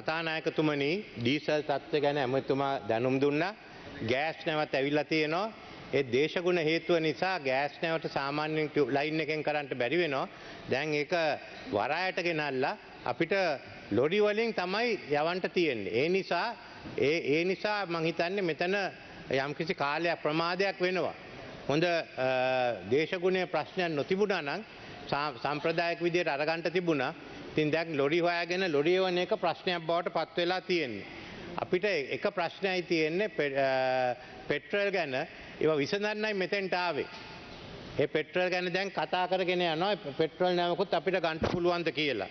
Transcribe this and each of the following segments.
කතානායකතුමනි diesel තත්ත්ව ගැන ඇමතුමා දැනුම් දුන්නා. ගෑස් නැවත් ඇවිල්ලා තියෙනවා. ඒ දේශගුණ හේතුව නිසා ගෑස් නැවට සාමාන්‍යයෙන් ටියු- ලයින් එකෙන් කරන්ට බැරි වෙනවා. දැන් ඒක වරායට ගෙනල්ලා අපිට ලොරි වලින් තමයි යවන්ට තියෙන්නේ. ඒ නිසා ඒ ඒ නිසා මං හිතන්නේ මෙතන යම්කිසි කාලයක් ප්‍රමාදයක් වෙනවා. හොඳ අ, දේශගුණය ප්‍රශ්නයක් නොතිබුණා නම් සා- සම්ප්‍රදායක විදියට අරගන්ට තිබුණා තින් දැක් ලොඩි හොයාගෙන ලොඩියවන එක ප්‍රශ්නයක් බවට පත් වෙලා තියෙන්නේ. අපිට එක ප්‍රශ්නයයි තියෙන්නේ පෙ- අ, පෙට්‍රල් ගැන ඒව විසඳන්නයි මෙතෙන්ට ආවේ. ඒ පෙට්‍රල් ගැන දැන් කතා කරගෙන යනවා පෙට්‍රල් නැවකුත් අපිට ගන්ට පුළුවන්ද කියලා.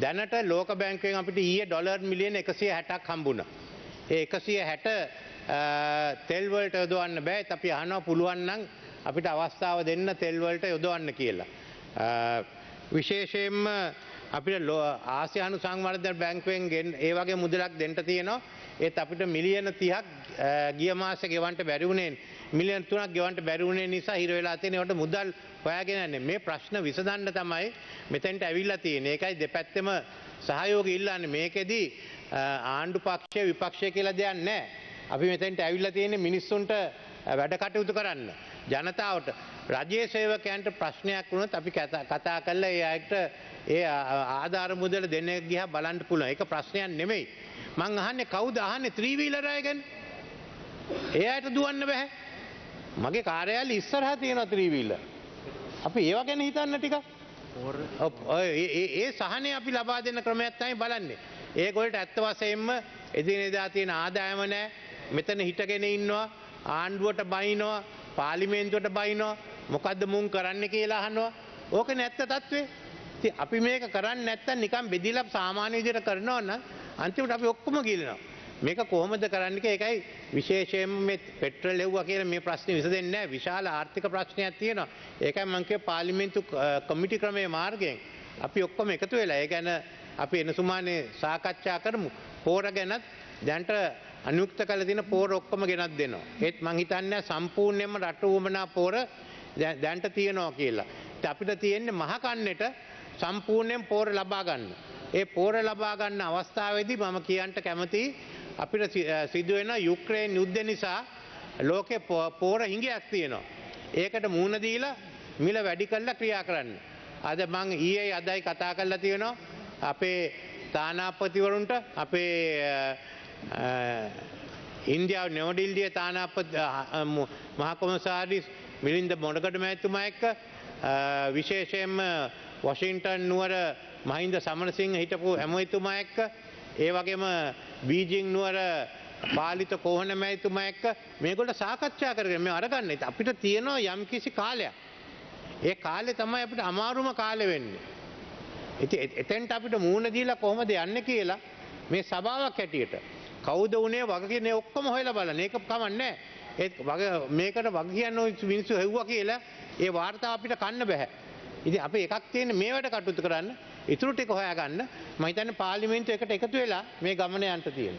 දැනට ලෝක බැංකුවෙන් අපිට ඊයේ ඩොලර් මිලියන එකසිය හැටක් හම්බුණ. ඒ එකසිය හැට තෙල්වලට යොදවන්න බෑ අපි අහනවා පුළුවන්නම් අපිට අවස්ථාව දෙන්න තෙල්වලට යොදවන්න කියලා. අ, විශේෂයෙන්ම අපිට ලෝ ආසියානු සංවර්ධන බැංකුවෙන් ගෙන් ඒ වගේ මුදලක් දෙන්ට තියෙනවා. ඒත් අපිට මිලියන තිහක් ගිය මාස ගෙවන්ට බැරිවුණේ මිලියන් තුනක් ගෙවන්ට බැරිවුණේ නිසා හිර වෙලා තියෙනවට මුදල් හොයාගෙනන්නේ මේ ප්‍රශ්න විසඳන්න තමයි මෙතැන්ට ඇවිල්ලා තියෙන ඒකයි දෙපැත්තෙම සහයෝග ඉල්ලන්නේ. මේකෙදී අ, ආණ්ඩු පක්ෂය විපක්ෂය කියලා දෙයක් නෑ අපි මෙතැන්ට ඇවිල්ලා තියෙන්නේ මිනිස්සුන්ට වැඩ කටයුතු කරන්න. ජනතාවට රජයේ සේවකයන්ට ප්‍රශ්නයක් වුණොත් අපි කතා- කතා කරලා ඒ අයට ඒ ආ- ආධාර මුදල දෙන්න ගිහා බලන්න පුළුවන්. ඒක ප්‍රශ්නයක් නෙමෙයි. මං අහන්නේ කවුද අහන්නේ ත්‍රීවීලර් අය ගැන? ඒ අයට දුවන්න බෑ. මගේ කාර්යාලය ඉස්සරහා තියෙනවා ත්‍රීවීලර්. අපි ඒව ගැන හිතන්න ටිකක්. ඔව්, ඔය ඒ- ඒ ඒ සහනය අපි ලබා දෙන්න ක්‍රමයක් තමයි බලන්නේ. ඒගොල්ලට ඇත්ත වශයෙන්ම එදිනෙදා තියෙන ආදායම නැහැ. මෙතන හිටගෙන ඉන්නවා ආණ්ඩුවට බයිනවා පාර්ලිමේන්තුවට බයිනවා මොකද්ද මුන් කරන්න කියලා අහනවා. ඕක නැත්ත තත්ත්වේ. ඉතින් අපි මේක කරන්නේ නැත්තම් නිකන් බෙදිලා සාමාන්‍ය විදිහට කරනවා නම් අන්තිමට අපි ඔක්කොම ගිලිනවා. මේක කොහොමද කරන්න කියලා ඒකයි විශේෂයෙන්ම මේ පෙට්‍රල් එව්වා කියලා මේ ප්‍රශ්නේ විසඳෙන්නේ නැහැ. විශාල ආර්ථික ප්‍රශ්නයක් තියෙනවා. ඒකයි මම කිව්වේ පාර්ලිමේන්තු අ, කමිටි ක්‍රමයේ මාර්ගයෙන් අපි ඔක්කොම එකතු වෙලා ඒ ගැන අපි එනසුමානේ සාකච්ඡා කරමු. පෝර ගැනත් දැන්ට අනුයුක්ත කළ තියෙන පෝර ඔක්කොම ගෙනත් දෙනවා. ඒත් මං හිතන්නේ සම්පූර්ණයෙන්ම රට උවමනා පෝර දැ- දැන්ට තියෙනවා කියලා. ඉතින් අපිට තියෙන්නේ මහකන්නේට සම්පූර්ණයෙන් පෝර ලබා ගන්න. ඒ පෝර ලබා ගන්න අවස්ථාවේදී මම කියන්ට කැමතියි අපිට සි- අ, සිදුවෙන යුක්‍රේන් යුද්ධ නිසා ලෝකෙ පෝ- පෝර හිඟයක් තියෙනවා. ඒකට මූුණ දීලා මිල වැඩි කල්ලා ක්‍රියා කරන්න. අද මං ඊයේ අදයි කතා කරලා තියෙනවා. අපේ තානාපතිවරුන්ට අපේ අ, අ, ඉන්දියාව නෙවඩිල්ඩිය තානාප මහකොමසාරිස් මිලින්ද මොඩකට මැඇතුමා එක්ක අ, විශේෂයෙන්ම වොෂින්ටන් නුවර මහින්ද සමනසිංහ හිටපු ඇමයිතුමා එක්ක ඒ වගේම බීජිං නුවර පාලිත කෝහන මැයිතුමා එක්ක මේගොල්ට සාකච්ඡා කරගෙන මේ අරගන්න. ඉතින් අපිට තියෙනවා යම් කිසි කාලයක්. ඒ කාලෙ තමයි අපිට අමාරුම කාලෙ වෙන්නේ. ඉති එතැන්ට අපිට මූුණ දීලා කොහොමද යන්න කියලා මේ සභාවක් හැටියට. කෞද වනේ වගේනේ ඔක්කොම හොයල බලන ඒක කමන්නේ ඒත් වග මේකට වග කියන්න මිනිස්සු හෙව්ව කියලා ඒ වාර්තා අපිට කන්න බැහැ ඉති අප එකක් තියෙන මේවට කටුතු කරන්න ඉතුරු ටික හොයාගන්න. මහිතන්න පාලිමෙන්තු එකට එකතු වෙලා මේ ගමන යන්ට තියෙන